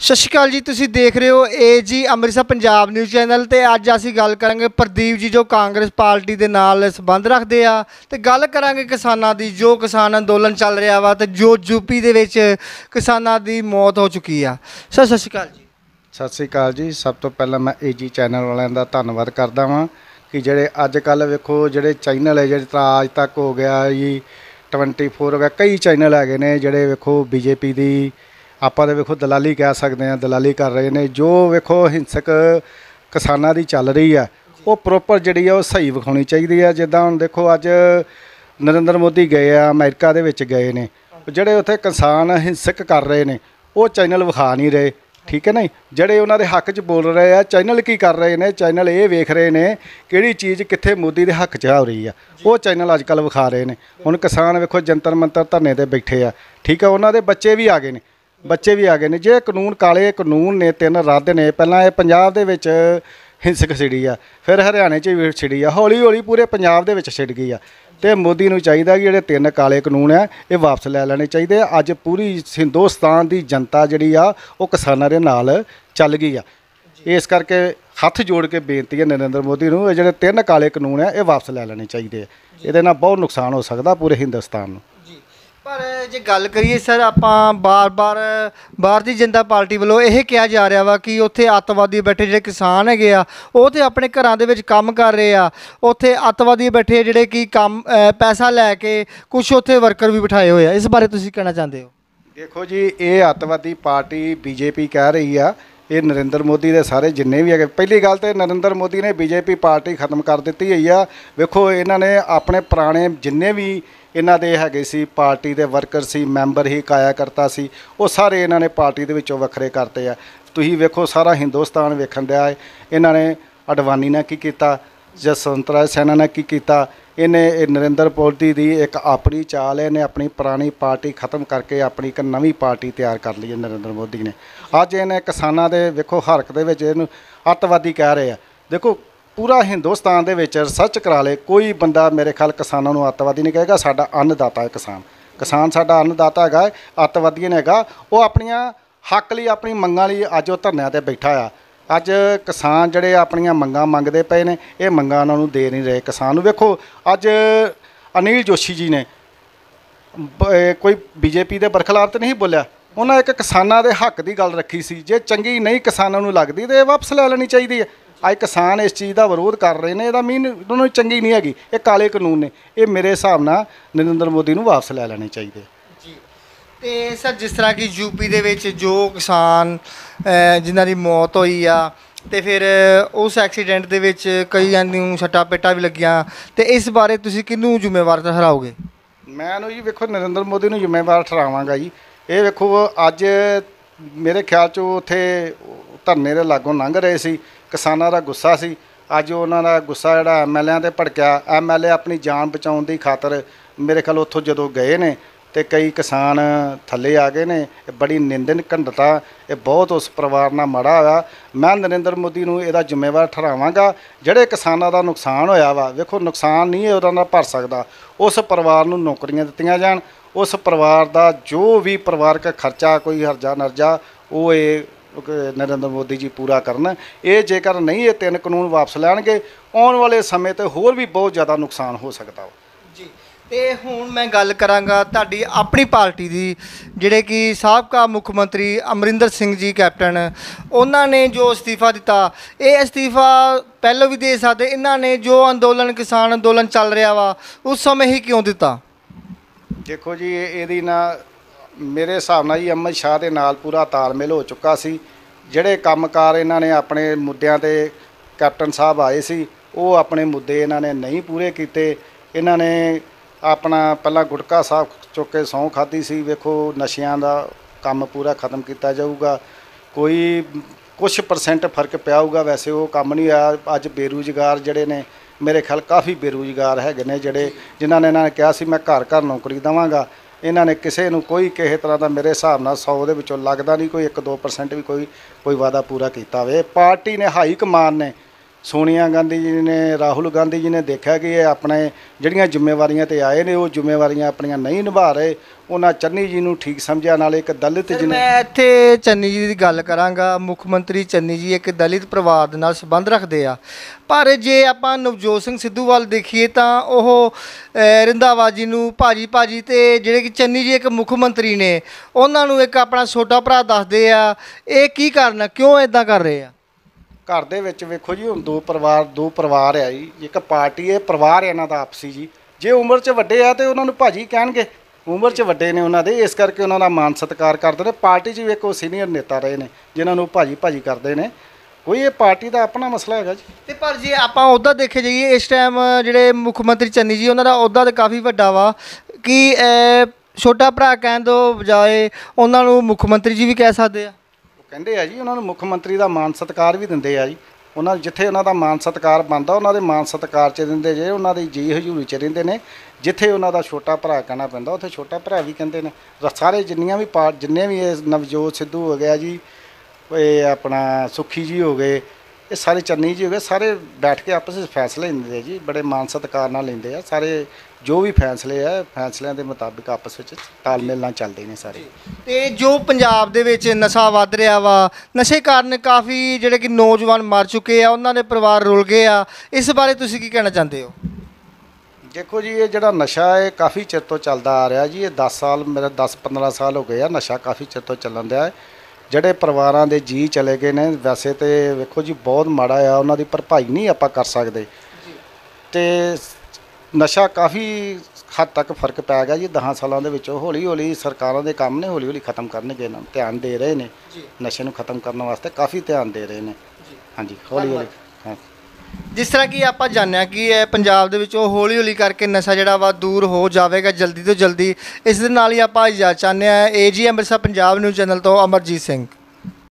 ਸਤਿ ਸ਼੍ਰੀ ਅਕਾਲ ਜੀ, ਤੁਸੀਂ ਦੇਖ ਰਹੇ ਹੋ AG Amritsar Punjab news channel ਤੇ ਅੱਜ ਅਸੀਂ ਗੱਲ ਕਰਾਂਗੇ ਪ੍ਰਦੀਪ ਜੀ, ਜੋ ਕਾਂਗਰਸ ਪਾਰਟੀ ਦੇ ਨਾਲ ਸੰਬੰਧ ਰੱਖਦੇ ਆ ਤੇ ਗੱਲ ਕਰਾਂਗੇ ਕਿਸਾਨਾਂ ਦੀ, ਜੋ ਕਿਸਾਨ ਅੰਦੋਲਨ ਚੱਲ ਰਿਹਾ ਵਾ ਤੇ ਜੋ ਯੂਪੀ ਦੇ ਵਿੱਚ ਕਿਸਾਨਾਂ ਦੀ ਮੌਤ ਹੋ ਚੁੱਕੀ ਆ। ਸਰ, ਸਤਿ ਸ਼੍ਰੀ ਅਕਾਲ ਜੀ। ਸਤਿ ਸ੍ਰੀ ਅਕਾਲ ਜੀ। ਸਭ ਤੋਂ ਪਹਿਲਾਂ ਮੈਂ ਏਜੀ ਚੈਨਲ ਵਾਲਿਆਂ ਦਾ ਧੰਨਵਾਦ ਕਰਦਾ ਵਾਂ ਕਿ ਜਿਹੜੇ ਅੱਜ ਕੱਲ ਵੇਖੋ ਜਿਹੜੇ ਚੈਨਲ ਹੈ, ਜਿਹੜੇ ਤਾਂ ਤਾਜ ਤੱਕ ਹੋ ਗਿਆ ਜੀ 24 ਹੋ ਗਿਆ, ਕਈ ਚੈਨਲ ਹੈਗੇ ਨੇ ਜਿਹੜੇ ਵੇਖੋ ਬੀਜੇਪੀ ਦੀ ਆਪਾਂ ਤਾਂ ਵੇਖੋ ਦਲਾਲੀ ਕਹਿ ਸਕਦੇ ਹਾਂ, ਦਲਾਲੀ ਕਰ ਰਹੇ ਨੇ। ਜੋ ਵੇਖੋ ਹਿੰਸਕ ਕਿਸਾਨਾਂ ਦੀ ਚੱਲ ਰਹੀ ਆ, ਉਹ ਪ੍ਰੋਪਰ ਜਿਹੜੀ ਆ ਉਹ ਸਹੀ ਵਿਖਾਉਣੀ ਚਾਹੀਦੀ ਆ। ਜਿੱਦਾਂ ਹੁਣ ਦੇਖੋ ਅੱਜ ਨਰਿੰਦਰ ਮੋਦੀ ਗਏ ਆ, ਅਮਰੀਕਾ ਦੇ ਵਿੱਚ ਗਏ ਨੇ। ਜਿਹੜੇ ਉੱਥੇ ਕਿਸਾਨ ਹਿੰਸਕ ਕਰ ਰਹੇ ਨੇ, ਉਹ ਚੈਨਲ ਵਿਖਾ ਨਹੀਂ ਰਹੇ, ਠੀਕ ਹੈ ਨਾ ਜਿਹੜੇ ਉਹਨਾਂ ਦੇ ਹੱਕ 'ਚ ਬੋਲ ਰਹੇ ਆ, ਚੈਨਲ ਕੀ ਕਰ ਰਹੇ ਨੇ? ਚੈਨਲ ਇਹ ਵੇਖ ਰਹੇ ਨੇ ਕਿਹੜੀ ਚੀਜ਼ ਕਿੱਥੇ ਮੋਦੀ ਦੇ ਹੱਕ 'ਚ ਆ ਰਹੀ ਆ। ਉਹ ਚੈਨਲ ਅੱਜ ਕੱਲ ਵਿਖਾ ਰਹੇ ਨੇ। ਹੁਣ ਕਿਸਾਨ ਵੇਖੋ ਜੰਤਰ ਮੰਤਰ ਧਰਨੇ ਤੇ ਬੈਠੇ ਆ, ਠੀਕ ਆ? ਉਹਨਾਂ ਦੇ ਬੱਚੇ ਵੀ ਆ ਗਏ ਨੇ। ਬੱਚੇ ਵੀ ਆ ਗਏ ਨੇ। ਜੇ ਕਾਨੂੰਨ ਕਾਲੇ ਕਾਨੂੰਨ ਨੇ, ਤਿੰਨ ਰੱਦ ਨੇ, ਪਹਿਲਾਂ ਇਹ ਪੰਜਾਬ ਦੇ ਵਿੱਚ ਹਿੰਸਕ ਛਿੜੀ ਆ, ਫਿਰ ਹਰਿਆਣੇ 'ਚ ਵੀ ਛਿੜੀ ਆ ਹੌਲੀ ਹੌਲੀ ਪੂਰੇ ਪੰਜਾਬ ਦੇ ਵਿੱਚ ਛਿੜ ਗਈ ਆ। ਤੇ ਮੋਦੀ ਨੂੰ ਚਾਹੀਦਾ ਕਿ ਜਿਹੜੇ ਤਿੰਨ ਕਾਲੇ ਕਾਨੂੰਨ ਆ, ਇਹ ਵਾਪਸ ਲੈ ਲੈਣੇ ਚਾਹੀਦੇ ਆ। ਅੱਜ ਪੂਰੀ ਹਿੰਦੁਸਤਾਨ ਦੀ ਜਨਤਾ ਜਿਹੜੀ ਆ, ਉਹ ਕਿਸਾਨਾਂ ਦੇ ਨਾਲ ਚੱਲ ਗਈ ਆ। ਇਸ ਕਰਕੇ ਹੱਥ ਜੋੜ ਕੇ ਬੇਨਤੀ ਹੈ ਨਰਿੰਦਰ ਮੋਦੀ ਨੂੰ, ਇਹ ਜਿਹੜੇ ਤਿੰਨ ਕਾਲੇ ਕਾਨੂੰਨ ਆ, ਇਹ ਵਾਪਸ ਲੈ ਲੈਣੇ ਚਾਹੀਦੇ ਆ। ਇਹਦੇ ਨਾਲ ਬਹੁਤ ਨੁਕਸਾਨ ਹੋ ਸਕਦਾ ਪੂਰੇ ਹਿੰਦੁਸਤਾਨ ਨੂੰ। ਪਰ ਜੇ ਗੱਲ ਕਰੀਏ ਸਰ ਆਪਾਂ ਬਾਰ-ਬਾਰ ਭਾਰਤੀ ਜਨਤਾ ਪਾਰਟੀ ਵੱਲੋਂ ਇਹ ਕਿਹਾ ਜਾ ਰਿਹਾ ਵਾ ਕਿ ਉੱਥੇ ਅੱਤਵਾਦੀ ਬੈਠੇ ਜਿਹੜੇ ਕਿਸਾਨ ਹੈਗੇ ਆ ਉਹ ਤੇ ਆਪਣੇ ਘਰਾਂ ਦੇ ਵਿੱਚ ਕੰਮ ਕਰ ਰਹੇ ਆ। ਉੱਥੇ ਅੱਤਵਾਦੀ ਬੈਠੇ ਜਿਹੜੇ ਕਿ ਕੰਮ ਅ, ਪੈਸਾ ਲੈ ਕੇ ਕੁਝ ਉੱਥੇ ਵਰਕਰ ਵੀ ਬਿਠਾਏ ਹੋਏ ਆ। ਇਸ ਬਾਰੇ ਤੁਸੀਂ ਕਹਿਣਾ ਚਾਹੁੰਦੇ ਹੋ? ਦੇਖੋ ਜੀ ਇਹ ਅੱਤਵਾਦੀ ਪਾਰਟੀ ਬੀਜੇਪੀ ਕਹਿ ਰਹੀ ਆ। ਇਹ ਨਰਿੰਦਰ ਮੋਦੀ ਦੇ ਸਾਰੇ ਜਿੰਨੇ ਵੀ ਹੈਗੇ ਪਹਿਲੀ ਗੱਲ ਤੇ ਨਰਿੰਦਰ ਮੋਦੀ ਨੇ ਬੀਜੇਪੀ ਪਾਰਟੀ ਖਤਮ ਕਰ ਦਿੱਤੀ ਹੋਈ ਆ। ਵੇਖੋ ਇਹਨਾਂ ਨੇ ਆਪਣੇ ਪੁਰਾਣੇ ਜਿੰਨੇ ਵੀ ਇਹਨਾਂ ਦੇ ਹੈਗੇ ਸੀ, ਪਾਰਟੀ ਦੇ ਵਰਕਰ ਸੀ, ਮੈਂਬਰ ਹੀ ਕਾਇਆ ਕਰਤਾ ਸੀ। ਉਹ ਸਾਰੇ ਇਹਨਾਂ ਨੇ ਪਾਰਟੀ ਦੇ ਵਿੱਚੋਂ ਵੱਖਰੇ ਕਰਤੇ ਆ। ਤੁਸੀਂ ਵੇਖੋ, ਸਾਰਾ ਹਿੰਦੁਸਤਾਨ ਵੇਖਣ ਦਿਆ ਹੈ ਇਹਨਾਂ ਨੇ ਅਡਵਾਨੀ ਨੇ ਕੀ ਕੀਤਾ? ਜਸਵੰਤ ਰਾਜ ਸੈਨਾ ਨੇ ਕੀ ਕੀਤਾ? ਇਹਨੇ, ਇਹ ਨਰਿੰਦਰ ਮੋਦੀ ਦੀ ਇੱਕ ਆਪਣੀ ਚਾਲ ਹੈ, ਇਹਨੇ ਆਪਣੀ ਪੁਰਾਣੀ ਪਾਰਟੀ ਖਤਮ ਕਰਕੇ ਆਪਣੀ ਇੱਕ ਨਵੀਂ ਪਾਰਟੀ ਤਿਆਰ ਕਰ ਲਈ ਹੈ ਨਰਿੰਦਰ ਮੋਦੀ ਨੇ। ਅੱਜ ਇਹਨੇ ਕਿਸਾਨਾਂ ਦੇ, ਵੇਖੋ, ਹਰਕ ਦੇ ਵਿੱਚ ਇਹਨੂੰ ਅੱਤਵਾਦੀ ਕਹਿ ਰਹੇ ਆ। ਦੇਖੋ ਪੂਰਾ ਹਿੰਦੁਸਤਾਨ ਦੇ ਵਿੱਚ ਰਿਸਰਚ ਕਰਾ ਲੇ ਕੋਈ ਬੰਦਾ ਮੇਰੇ ਖਿਆਲ ਕਿਸਾਨਾਂ ਨੂੰ ਅੱਤਵਾਦੀ ਨਹੀਂ ਕਹੇਗਾ ਸਾਡਾ ਅੰਨਦਾਤਾ ਹੈ ਕਿਸਾਨ। ਕਿਸਾਨ ਸਾਡਾ ਅੰਨਦਾਤਾ ਹੈਗਾ ਹੈ, ਅੱਤਵਾਦੀ ਨਹੀਂ ਹੈਗਾ। ਉਹ ਆਪਣੀਆਂ ਹੱਕ ਲਈ ਆਪਣੀ ਮੰਗਾਂ ਲਈ ਅੱਜ ਉਹ ਧਰਨਿਆਂ ਤੇ ਬੈਠਾ ਆ। ਅੱਜ ਕਿਸਾਨ ਜਿਹੜੇ ਆਪਣੀਆਂ ਮੰਗਾਂ ਮੰਗਦੇ ਪਏ ਨੇ ਇਹ ਮੰਗਾਂ ਉਹਨਾਂ ਨੂੰ ਦੇ ਨਹੀਂ ਰਹੇ। ਕਿਸਾਨ ਨੂੰ ਵੇਖੋ ਅੱਜ ਅਨਿਲ ਜੋਸ਼ੀ ਜੀ ਨੇ ਬ- ਇਹ ਕੋਈ ਬੀਜੇਪੀ ਦੇ ਬਰਖਲਾਫ ਤੇ ਨਹੀਂ ਬੋਲਿਆ। ਉਹਨਾਂ ਇੱਕ ਕਿਸਾਨਾਂ ਦੇ ਹੱਕ ਦੀ ਗੱਲ ਰੱਖੀ ਸੀ। ਜੇ ਚੰਗੀ ਨਹੀਂ ਕਿਸਾਨਾਂ ਨੂੰ ਲੱਗਦੀ ਤੇ ਇਹ ਵਾਪਸ ਲੈ ਲੈਣੀ ਚਾਹੀਦੀ ਹੈ। ਅੱਜ ਕਿਸਾਨ ਇਸ ਚੀਜ਼ ਦਾ ਵਿਰੋਧ ਕਰ ਰਹੇ ਨੇ ਇਹਦਾ ਮੀਨ ਉਹਨਾਂ ਨੂੰ ਚੰਗੀ ਨਹੀਂ ਹੈਗੀ। ਇਹ ਕਾਲੇ ਕਾਨੂੰਨ ਨੇ। ਇਹ ਮੇਰੇ ਹਿਸਾਬ ਨਾਲ ਨਰਿੰਦਰ ਮੋਦੀ ਨੂੰ ਵਾਪਸ ਲੈ ਲੈਣੇ ਚਾਹੀਦੇ ਜੀ। ਤੇ ਸਰ ਜਿਸ ਤਰ੍ਹਾਂ ਕਿ ਯੂਪੀ ਦੇ ਵਿੱਚ ਜੋ ਕਿਸਾਨ ਜਿਨ੍ਹਾਂ ਦੀ ਮੌਤ ਹੋਈ ਆ ਤੇ ਫਿਰ ਉਸ ਐਕਸੀਡੈਂਟ ਦੇ ਵਿੱਚ ਕਈਆਂ ਨੂੰ ਸੱਟਾਂ ਪੇਟਾਂ ਵੀ ਲੱਗੀਆਂ ਤੇ ਇਸ ਬਾਰੇ ਤੁਸੀਂ ਕਿਹਨੂੰ ਜ਼ਿੰਮੇਵਾਰ ਠਹਿਰਾਓਗੇ? ਮੈਂ ਨੂੰ ਜੀ ਵੇਖੋ ਨਰਿੰਦਰ ਮੋਦੀ ਨੂੰ ਜ਼ਿੰਮੇਵਾਰ ਠਹਿਰਾਵਾਂਗਾ ਜੀ। ਇਹ ਵੇਖੋ ਅੱਜ ਮੇਰੇ ਖਿਆਲ 'ਚ ਉਹ ਉੱਥੇ ਧਰਨੇ ਦੇ ਲਾਗੋਂ ਲੰਘ ਰਹੇ ਸੀ, ਕਿਸਾਨਾਂ ਦਾ ਗੁੱਸਾ ਸੀ। ਅੱਜ ਉਹਨਾਂ ਦਾ ਗੁੱਸਾ ਜਿਹੜਾ ਐਮਐਲਏਆਂ ਤੇ ਭੜਕਿਆ। ਐਮਐਲਏ ਆਪਣੀ ਜਾਨ ਬਚਾਉਣ ਦੀ ਖਾਤਰ ਮੇਰੇ ਖਿਆਲ ਉੱਥੋਂ ਜਦੋਂ ਗਏ ਨੇ ਤੇ ਕਈ ਕਿਸਾਨ ਥੱਲੇ ਆ ਗਏ ਨੇ, ਇਹ ਬੜੀ ਨਿੰਦਨ ਘੰਡਤਾ ਇਹ ਬਹੁਤ ਉਸ ਪਰਿਵਾਰ ਨਾਲ ਮਾੜਾ ਹੋਇਆ। ਮੈਂ ਨਰਿੰਦਰ ਮੋਦੀ ਨੂੰ ਇਹਦਾ ਜ਼ਿੰਮੇਵਾਰ ਠਹਿਰਾਵਾਂਗਾ। ਜਿਹੜੇ ਕਿਸਾਨਾਂ ਦਾ ਨੁਕਸਾਨ ਹੋਇਆ ਵਾ, ਵੇਖੋ ਨੁਕਸਾਨ ਨਹੀਂ ਇਹ ਉਹਨਾਂ ਦਾ ਭਰ ਸਕਦਾ। ਉਸ ਪਰਿਵਾਰ ਨੂੰ ਨੌਕਰੀਆਂ ਦਿੱਤੀਆਂ ਜਾਣ। ਉਸ ਪਰਿਵਾਰ ਦਾ ਜੋ ਵੀ ਪਰਿਵਾਰਕ ਖਰਚਾ, ਕੋਈ ਹਰਜਾ ਨਰਜਾ ਉਹ ਇਹ ਨਰਿੰਦਰ ਮੋਦੀ ਜੀ ਪੂਰਾ ਕਰਨ। ਇਹ ਜੇਕਰ ਨਹੀਂ ਇਹ ਤਿੰਨ ਕਾਨੂੰਨ ਵਾਪਸ ਲੈਣਗੇ ਆਉਣ ਵਾਲੇ ਸਮੇਂ ਤੇ ਹੋਰ ਵੀ ਬਹੁਤ ਜ਼ਿਆਦਾ ਨੁਕਸਾਨ ਹੋ ਸਕਦਾ ਵਾ। ਜੀ ਤੇ ਹੁਣ ਮੈਂ ਗੱਲ ਕਰਾਂਗਾ ਤੁਹਾਡੀ ਆਪਣੀ ਪਾਰਟੀ ਦੀ ਜਿਹੜੇ ਕਿ ਸਾਬਕਾ ਮੁੱਖ ਮੰਤਰੀ ਅਮਰਿੰਦਰ ਸਿੰਘ ਜੀ ਕੈਪਟਨ ਉਹਨਾਂ ਨੇ ਜੋ ਅਸਤੀਫਾ ਦਿੱਤਾ ਇਹ ਅਸਤੀਫਾ ਪਹਿਲਾਂ ਵੀ ਦੇ ਸਕਦੇ ਇਹਨਾਂ ਨੇ ਜੋ ਅੰਦੋਲਨ ਕਿਸਾਨ ਅੰਦੋਲਨ ਚੱਲ ਰਿਹਾ ਵਾ ਉਸ ਸਮੇਂ ਹੀ ਕਿਉਂ ਦਿੱਤਾ? ਦੇਖੋ ਜੀ ਇਹ- ਇਹਦੀ ਨਾ ਮੇਰੇ ਹਿਸਾਬ ਨਾਲ ਜੀ ਅਮਿਤ ਸ਼ਾਹ ਦੇ ਨਾਲ ਪੂਰਾ ਤਾਲਮੇਲ ਹੋ ਚੁੱਕਾ ਸੀ। ਜਿਹੜੇ ਕੰਮਕਾਰ ਇਹਨਾਂ ਨੇ ਆਪਣੇ ਮੁੱਦਿਆਂ ਤੇ ਕੈਪਟਨ ਸਾਹਿਬ ਆਏ ਸੀ, ਉਹ ਆਪਣੇ ਮੁੱਦੇ ਇਹਨਾਂ ਨੇ ਨਹੀਂ ਪੂਰੇ ਕੀਤੇ। ਇਹਨਾਂ ਨੇ ਆਪਣਾ ਪਹਿਲਾਂ ਗੁਟਕਾ ਸਾਹਿਬ ਚੁੱਕ ਕੇ ਸਹੁੰ ਖਾਧੀ ਸੀ। ਵੇਖੋ, ਨਸ਼ਿਆਂ ਦਾ ਕੰਮ ਪੂਰਾ ਖਤਮ ਕੀਤਾ ਜਾਊਗਾ। ਕੋਈ ਕੁਝ ਪਰਸੈਂਟ ਫ਼ਰਕ ਪਿਆ ਹੋਊਗਾ, ਵੈਸੇ ਉਹ ਕੰਮ ਨਹੀਂ ਆਇਆ ਅੱਜ ਬੇਰੁਜ਼ਗਾਰ ਜਿਹੜੇ ਨੇ, ਮੇਰੇ ਖਿਆਲ ਕਾਫੀ ਬੇਰੁਜ਼ਗਾਰ ਹੈਗੇ ਨੇ ਜਿਹੜੇ, ਜਿਨ੍ਹਾਂ ਨੇ ਇਹਨਾਂ ਨੇ ਕਿਹਾ ਸੀ, ਮੈਂ ਘਰ ਘਰ ਨੌਕਰੀ ਦਵਾਂਗਾ। ਇਹਨਾਂ ਨੇ ਕਿਸੇ ਨੂੰ ਕੋਈ ਕਿਸੇ ਤਰ੍ਹਾਂ ਦਾ ਮੇਰੇ ਹਿਸਾਬ ਨਾਲ 100 ਦੇ ਵਿੱਚੋਂ ਲੱਗਦਾ ਨਹੀਂ ਕੋਈ 1-2% ਵੀ ਕੋਈ ਕੋਈ ਵਾਅਦਾ ਪੂਰਾ ਕੀਤਾ ਹੋਵੇ। ਪਾਰਟੀ ਨੇ ਹਾਈ ਕਮਾਨ ਨੇ ਸੋਨੀਆ ਗਾਂਧੀ ਜੀ ਨੇ ਰਾਹੁਲ ਗਾਂਧੀ ਜੀ ਨੇ ਦੇਖਿਆ ਕਿ ਇਹ ਆਪਣੇ ਜਿਹੜੀਆਂ ਜ਼ਿੰਮੇਵਾਰੀਆਂ ਤੇ ਆਏ ਨੇ ਉਹ ਜ਼ਿੰਮੇਵਾਰੀਆਂ ਆਪਣੀਆਂ ਨਹੀਂ ਨਿਭਾ ਰਹੇ। ਉਹਨਾਂ ਚੰਨੀ ਜੀ ਨੂੰ ਠੀਕ ਸਮਝਿਆ ਨਾਲ ਇੱਕ ਦਲਿਤ ਜੀ ਨੇ ਮੈਂ ਇੱਥੇ ਚੰਨੀ ਜੀ ਦੀ ਗੱਲ ਕਰਾਂਗਾ। ਮੁੱਖ ਮੰਤਰੀ ਚੰਨੀ ਜੀ ਇੱਕ ਦਲਿਤ ਪਰਿਵਾਰ ਦੇ ਨਾਲ ਸੰਬੰਧ ਰੱਖਦੇ ਆ। ਪਰ ਜੇ ਆਪਾਂ ਨਵਜੋਤ ਸਿੰਘ ਸਿੱਧੂ ਵੱਲ ਦੇਖੀਏ ਤਾਂ ਉਹ ਰੰਧਾਵਾ ਜੀ ਨੂੰ ਭਾਜੀ ਭਾਜੀ ਤੇ ਜਿਹੜੇ ਕਿ ਚੰਨੀ ਜੀ ਇੱਕ ਮੁੱਖ ਮੰਤਰੀ ਨੇ ਉਹਨਾਂ ਨੂੰ ਇੱਕ ਆਪਣਾ ਛੋਟਾ ਭਰਾ ਦੱਸਦੇ ਆ। ਇਹ ਕੀ ਕਾਰਨ ਆ? ਕਿਉਂ ਇਦਾਂ ਕਰ ਰਹੇ ਆ? ਘਰ ਦੇ ਵਿੱਚ ਵੇਖੋ ਜੀ, ਹੁਣ ਦੋ ਪਰਿਵਾਰ ਦੋ ਪਰਿਵਾਰ ਆ ਜੀ। ਇੱਕ ਪਾਰਟੀ ਹੈ, ਪਰਿਵਾਰ ਹੈ ਇਹਨਾਂ ਦਾ ਆਪਸੀ ਜੀ। ਜੇ ਉਮਰ 'ਚ ਵੱਡੇ ਆ ਤੇ ਉਹਨਾਂ ਨੂੰ ਭਾਜੀ ਕਹਿਣਗੇ, ਉਮਰ 'ਚ ਵੱਡੇ ਨੇ ਉਹਨਾਂ ਦੇ, ਇਸ ਕਰਕੇ ਉਹਨਾਂ ਦਾ ਮਾਨ ਸਤਿਕਾਰ ਕਰਦੇ ਨੇ। ਪਾਰਟੀ 'ਚ ਵੀ ਇੱਕ ਉਹ ਸੀਨੀਅਰ ਨੇਤਾ ਰਹੇ ਨੇ, ਜਿਨ੍ਹਾਂ ਨੂੰ ਭਾਜੀ ਭਾਜੀ ਕਰਦੇ ਨੇ। ਕੋਈ ਇਹ ਪਾਰਟੀ ਦਾ ਆਪਣਾ ਮਸਲਾ ਹੈਗਾ ਜੀ। ਤੇ ਪਰ ਜੇ ਆਪਾਂ ਉਹਦਾ ਦੇਖੇ ਜਾਈਏ, ਇਸ ਟਾਈਮ ਜਿਹੜੇ ਮੁੱਖ ਮੰਤਰੀ ਚੰਨੀ ਜੀ, ਉਹਨਾਂ ਦਾ ਅਹੁਦਾ ਤਾਂ ਕਾਫੀ ਵੱਡਾ ਵਾ। ਕਿ ਛੋਟਾ ਭਰਾ ਕਹਿਣ ਤੋਂ ਬਜਾਏ, ਉਹਨਾਂ ਨੂੰ ਮੁੱਖ ਮੰਤਰੀ ਜੀ ਵੀ ਕਹਿ ਸਕਦੇ ਆ? ਕਹਿੰਦੇ ਆ ਜੀ, ਉਹਨਾਂ ਨੂੰ ਮੁੱਖ ਮੰਤਰੀ ਦਾ ਮਾਨ ਸਤਿਕਾਰ ਵੀ ਦਿੰਦੇ ਆ ਜੀ। ਉਹਨਾਂ ਜਿੱਥੇ ਉਹਨਾਂ ਦਾ ਮਾਨ ਸਤਿਕਾਰ ਬਣਦਾ, ਉਹਨਾਂ ਦੇ ਮਾਨ ਸਤਿਕਾਰ 'ਚ ਦਿੰਦੇ ਜੇ, ਉਹਨਾਂ ਦੀ ਜੀ ਹਜ਼ੂਰੀ 'ਚ ਰਹਿੰਦੇ ਨੇ। ਜਿੱਥੇ ਉਹਨਾਂ ਦਾ ਛੋਟਾ ਭਰਾ ਕਹਿਣਾ ਪੈਂਦਾ, ਉੱਥੇ ਛੋਟਾ ਭਰਾ ਵੀ ਕਹਿੰਦੇ ਨੇ। ਰ- ਸਾਰੇ ਜਿੰਨੀਆਂ ਵੀ ਪਾਰ ਜਿੰਨੇ ਵੀ ਇਹ ਨਵਜੋਤ ਸਿੱਧੂ ਹੋ ਗਿਆ ਜੀ, ਇਹ ਆਪਣਾ ਸੁਖੀ ਜੀ ਹੋ ਗਏ ਇਹ ਸਾਰੇ ਚੰਨੀ ਜੀ ਹੋ ਗਏ ਸਾਰੇ ਬੈਠ ਕੇ ਆਪਸ ਵਿੱਚ ਫੈਸਲੇ ਲੈਂਦੇ ਆ ਜੀ ਬੜੇ ਮਾਨ ਸਤਿਕਾਰ ਨਾਲ ਲੈਂਦੇ ਆ ਸਾਰੇ ਜੋ ਵੀ ਫੈਸਲੇ ਆ ਫੈਸਲਿਆਂ ਦੇ ਮੁਤਾਬਿਕ ਆਪਸ ਵਿੱਚ ਤਾਲਮੇਲ ਨਾਲ ਚੱਲਦੇ ਨੇ ਸਾਰੇ। ਤੇ ਜੋ ਪੰਜਾਬ ਦੇ ਵਿੱਚ ਨਸ਼ਾ ਵੱਧ ਰਿਹਾ ਵਾ ਨਸ਼ੇ ਕਾਰਨ ਕਾਫੀ ਜਿਹੜੇ ਕਿ ਨੌਜਵਾਨ ਮਰ ਚੁੱਕੇ ਆ ਉਹਨਾਂ ਦੇ ਪਰਿਵਾਰ ਰੁਲ ਗਏ ਆ ਇਸ ਬਾਰੇ ਤੁਸੀਂ ਕੀ ਕਹਿਣਾ ਚਾਹੁੰਦੇ ਹੋ? ਦੇਖੋ ਜੀ ਇਹ ਜਿਹੜਾ ਨਸ਼ਾ ਹੈ ਕਾਫੀ ਚਿਰ ਤੋਂ ਚੱਲਦਾ ਆ ਰਿਹਾ ਜੀ ਇਹ 10 ਸਾਲ ਮੇਰੇ 10 15 ਸਾਲ ਹੋ ਗਏ ਆ ਨਸ਼ਾ ਕਾਫੀ ਚਿਰ ਤੋਂ ਚੱਲਣ ਦਿਆ ਹੈ। ਜਿਹੜੇ ਪਰਿਵਾਰਾਂ ਦੇ ਜੀ ਚਲੇ ਗਏ ਨੇ ਵੈਸੇ ਤੇ ਵੇਖੋ ਜੀ ਬਹੁਤ ਮਾੜਾ ਆ ਉਹਨਾਂ ਦੀ ਭਰਪਾਈ ਨਹੀਂ ਆਪਾਂ ਕਰ ਸਕਦੇ। ਤੇ ਨਸ਼ਾ ਕਾਫੀ ਹੱਦ ਤੱਕ ਫ਼ਰਕ ਪੈ ਗਿਆ ਜੀ 10 ਸਾਲਾਂ ਦੇ ਵਿੱਚ ਹੌਲੀ ਹੌਲੀ ਸਰਕਾਰਾਂ ਦੇ ਕੰਮ ਨੇ ਹੌਲੀ ਹੌਲੀ ਖਤਮ ਕਰਨਗੇ ਇਹਨਾਂ ਨੂੰ ਧਿਆਨ ਦੇ ਰਹੇ ਨੇ। ਨਸ਼ੇ ਨੂੰ ਖਤਮ ਕਰਨ ਵਾਸਤੇ ਕਾਫੀ ਧਿਆਨ ਦੇ ਰਹੇ ਨੇ। ਹਾਂਜੀ ਹੌਲੀ ਹੌਲੀ ਹਾਂ। ਜਿਸ ਤਰ੍ਹਾਂ ਕਿ ਆਪਾਂ ਜਾਣਿਆ ਕਿ ਇਹ ਪੰਜਾਬ ਦੇ ਵਿੱਚ ਉਹ ਹੌਲੀ ਹੌਲੀ ਕਰਕੇ ਨਸ਼ਾ ਜਿਹੜਾ ਵਾ ਦੂਰ ਹੋ ਜਾਵੇਗਾ ਜਲਦੀ ਤੋਂ ਜਲਦੀ। ਇਸ ਦੇ ਨਾਲ ਹੀ ਆਪਾਂ ਇਜਾਜ਼ਤ ਚਾਹੁੰਦੇ ਆ AG Amritsar Punjab news channel ਤੋਂ ਅਮਰਜੀਤ ਸਿੰਘ।